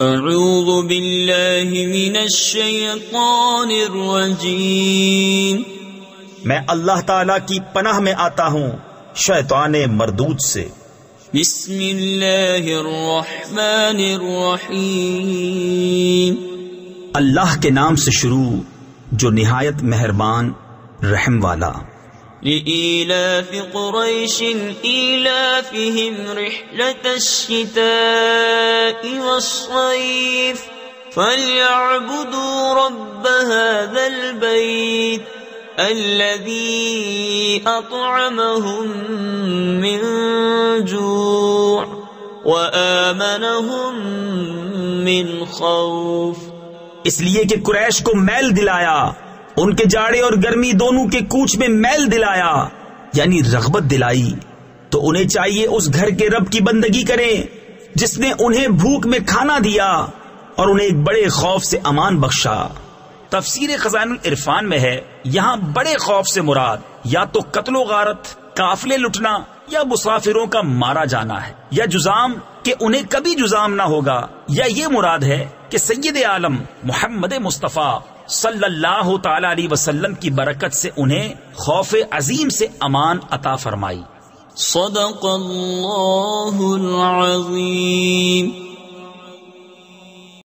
اعوذ باللہ من الشیطان الرجیم میں اللہ تعالی کی پناہ میں آتا ہوں شیطان مردود سے۔ بسم اللہ الرحمن الرحیم. اللہ کے نام سے شروع جو نہایت مہربان رحم والا۔ لإيلاف قريش إيلافهم رحلة الشتاء والصيف فليعبدوا رب هذا البيت الذي أطعمهم من جوع وآمنهم من خوف. اس لیے کہ قریش کو میل دلایا ان کے جاڑے اور گرمی دونوں کے کوچ میں میل دلایا یعنی رغبت دلائی۔ تو انہیں چاہیے اس گھر کے رب کی بندگی کریں، جس نے انہیں بھوک میں کھانا دیا اور انہیں ایک بڑے خوف سے امان بخشا۔ تفسیر خزان العرفان میں ہے، یہاں بڑے خوف سے مراد، یا تو قتل و غارت، قافلے لٹنا، یا مسافروں کا مارا جانا ہے، یا جزام کہ انہیں کبھی جزام نہ ہوگا، یا یہ مراد ہے کہ سید عالم محمد مصطفیٰ صلی اللہ تعالی علیہ وسلم کی برکت سے انہیں خوف عظیم سے امان عطا فرمائی۔ صدق اللہ العظیم۔